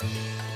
Thanks.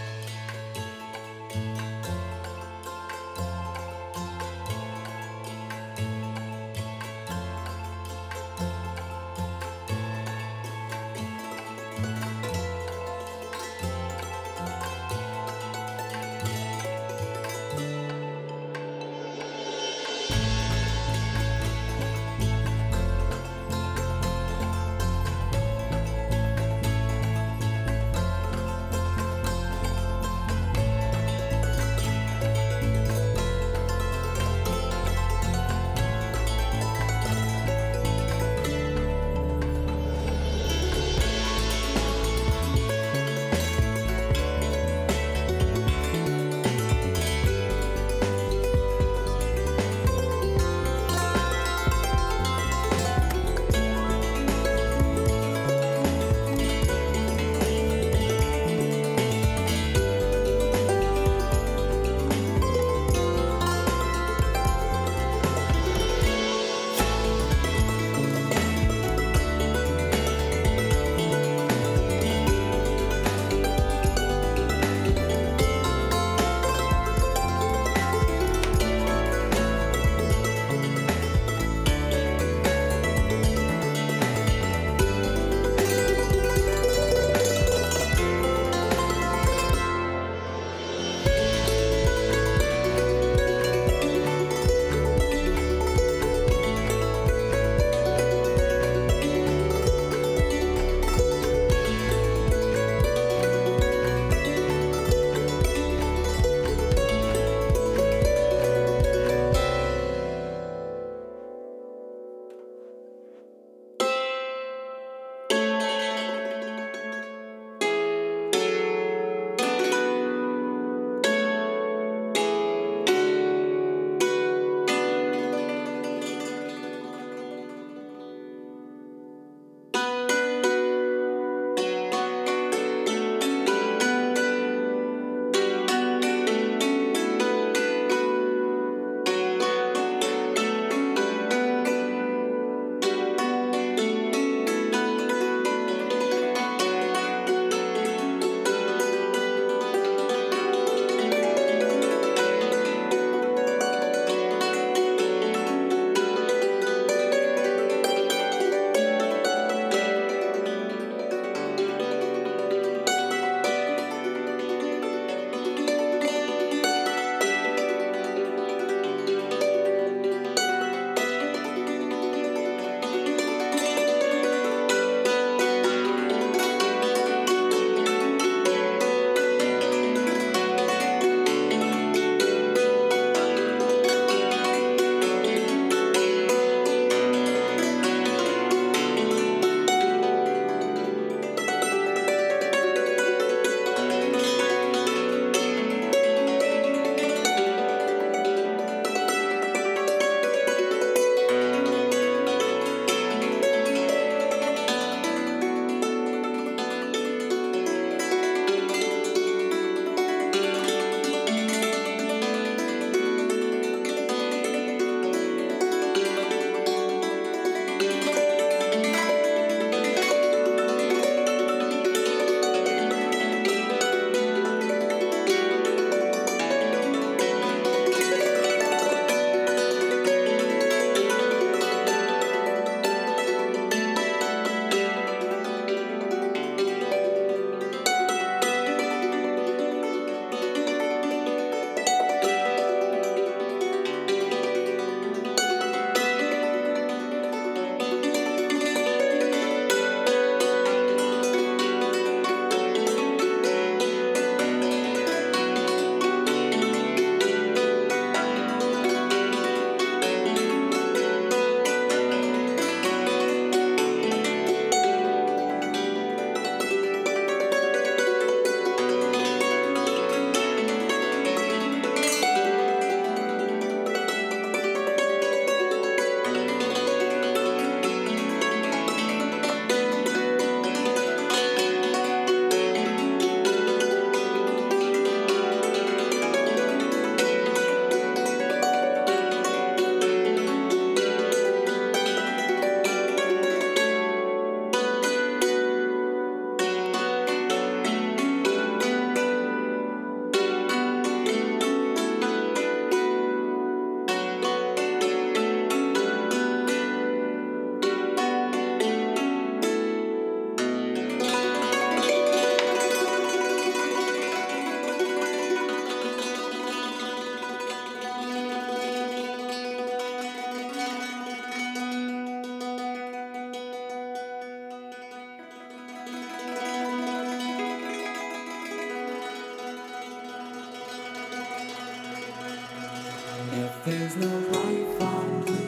There's no life on Pluto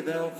they'll